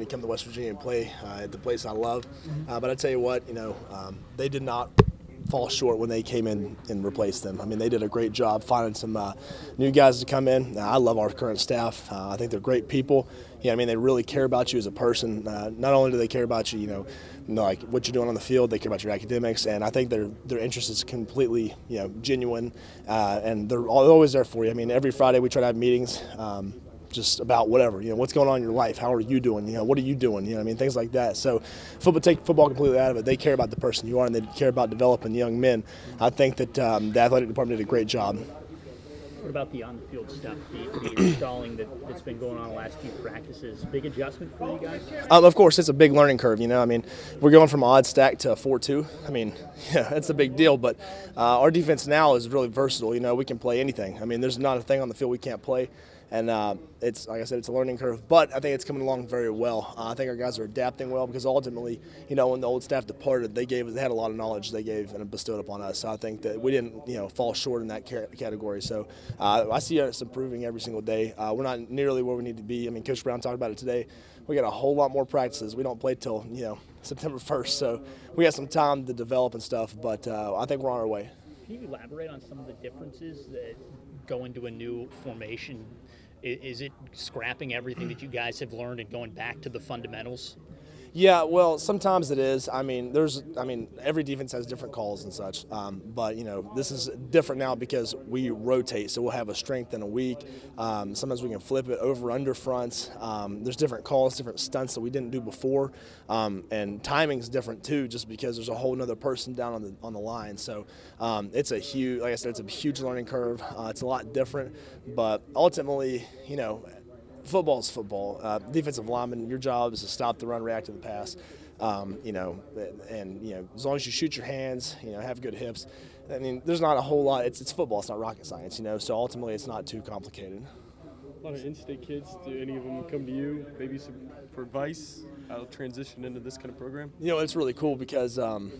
to come to West Virginia and play uh, at the place I love. Uh, but I tell you what, you know, um, they did not fall short when they came in and replaced them. I mean, they did a great job finding some uh, new guys to come in. I love our current staff. Uh, I think they're great people. Yeah, I mean, they really care about you as a person. Uh, not only do they care about you, you know, you know, like what you're doing on the field, they care about your academics, and I think their their interest is completely, you know, genuine, uh, and they're always there for you. I mean, every Friday we try to have meetings. Um, just about whatever. You know, what's going on in your life? How are you doing? You know, what are you doing? You know, I mean, things like that. So, football take football completely out of it. They care about the person you are, and they care about developing young men. I think that um, the athletic department did a great job. What about the on-the-field stuff, the, the installing that, has been going on the last few practices? Big adjustment for you guys? Um, of course, it's a big learning curve. You know, I mean, we're going from odd stack to four-two. I mean, yeah, that's a big deal. But uh, our defense now is really versatile. You know, we can play anything. I mean, there's not a thing on the field we can't play and uh, it's like I said, it's a learning curve. But I think it's coming along very well. Uh, I think our guys are adapting well because ultimately, you know, when the old staff departed, they gave they had a lot of knowledge they gave and bestowed upon us. So I think that we didn't, you know, fall short in that category. So uh, I see us improving every single day. Uh, we're not nearly where we need to be. I mean, Coach Brown talked about it today. We got a whole lot more practices. We don't play till you know September 1st, so we got some time to develop and stuff. But uh, I think we're on our way. Can you elaborate on some of the differences that go into a new formation is it scrapping everything that you guys have learned and going back to the fundamentals? Yeah, well, sometimes it is. I mean, there's, I mean, every defense has different calls and such. Um, but you know, this is different now because we rotate, so we'll have a strength in a week. Um, sometimes we can flip it over under fronts. Um, there's different calls, different stunts that we didn't do before, um, and timing's different too, just because there's a whole other person down on the on the line. So um, it's a huge, like I said, it's a huge learning curve. Uh, it's a lot different, but ultimately, you know football is football. Uh, defensive lineman, your job is to stop the run, react to the pass. Um, you know, and you know, as long as you shoot your hands, you know, have good hips. I mean, there's not a whole lot. It's, it's football. It's not rocket science. You know, so ultimately, it's not too complicated. A lot of in-state kids. Do any of them come to you, maybe some for advice? How to transition into this kind of program? You know, it's really cool because. Um,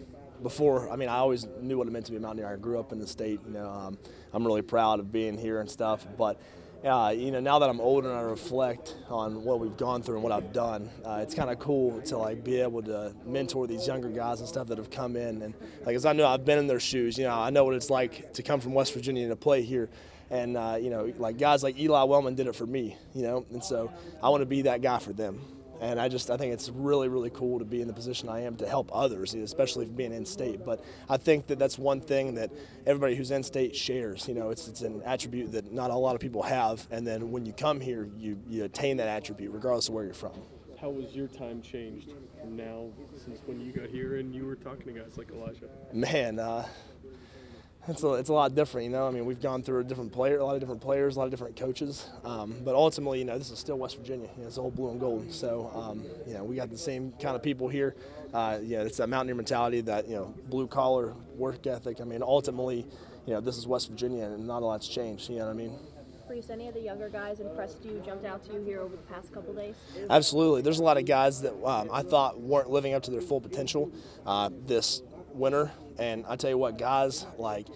before, I mean, I always knew what it meant to be a Mountaineer. I grew up in the state. You know, um, I'm really proud of being here and stuff. But uh, you know, now that I'm older and I reflect on what we've gone through and what I've done, uh, it's kind of cool to like be able to mentor these younger guys and stuff that have come in. And like, as I know, I've been in their shoes. You know, I know what it's like to come from West Virginia to play here. And uh, you know, like guys like Eli Wellman did it for me. You know, and so I want to be that guy for them. And I just I think it's really really cool to be in the position I am to help others, especially being in state. But I think that that's one thing that everybody who's in state shares. You know, it's it's an attribute that not a lot of people have. And then when you come here, you you attain that attribute regardless of where you're from. How was your time changed now since when you got here and you were talking to guys like Elijah? Man. Uh, it's a, it's a lot different, you know. I mean, we've gone through a different player, a lot of different players, a lot of different coaches. Um, but ultimately, you know, this is still West Virginia. You know, it's all blue and gold. So, um, you know, we got the same kind of people here. Uh, yeah, it's that mountaineer mentality, that you know, blue collar work ethic. I mean, ultimately, you know, this is West Virginia, and not a lot's changed. You know what I mean? Reese, any of the younger guys impressed you, jumped out to you here over the past couple days? Absolutely. There's a lot of guys that um, I thought weren't living up to their full potential uh, this winter. And I tell you what, guys like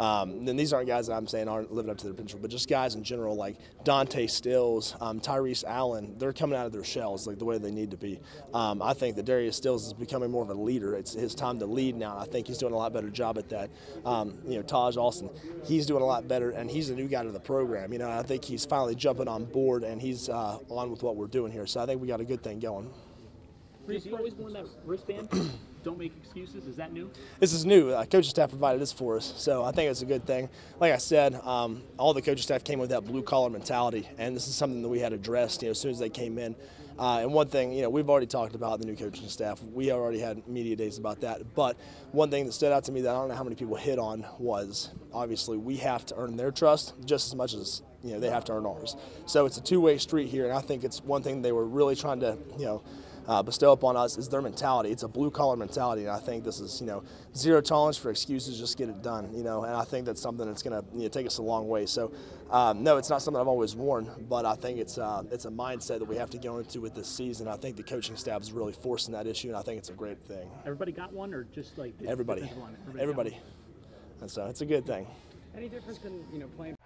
um, and these aren't guys that I'm saying aren't living up to their potential, but just guys in general like Dante Stills, um, Tyrese Allen, they're coming out of their shells like the way they need to be. Um, I think that Darius Stills is becoming more of a leader. It's his time to lead now. I think he's doing a lot better job at that. Um, you know, Taijh Alston, he's doing a lot better, and he's a new guy to the program. You know, I think he's finally jumping on board, and he's uh, on with what we're doing here. So I think we got a good thing going. Reese, you always worn that wristband? don't make excuses. Is that new? This is new. Uh, coaching staff provided this for us, so I think it's a good thing. Like I said, um, all the coaching staff came with that blue collar mentality, and this is something that we had addressed. You know, as soon as they came in. Uh, and one thing, you know, we've already talked about the new coaching staff. We already had media days about that. But one thing that stood out to me that I don't know how many people hit on was obviously we have to earn their trust just as much as you know they have to earn ours. So it's a two-way street here, and I think it's one thing they were really trying to, you know uh, bestow upon us is their mentality. It's a blue collar mentality, and I think this is you know zero tolerance for excuses. Just get it done, you know. And I think that's something that's going to you know, take us a long way. So um, no, it's not something I've always worn, but I think it's uh, it's a mindset that we have to go into with this season. I think the coaching staff is really forcing that issue, and I think it's a great thing. Everybody got one, or just like everybody, everybody, everybody. and so it's a good thing. Any difference in you know playing?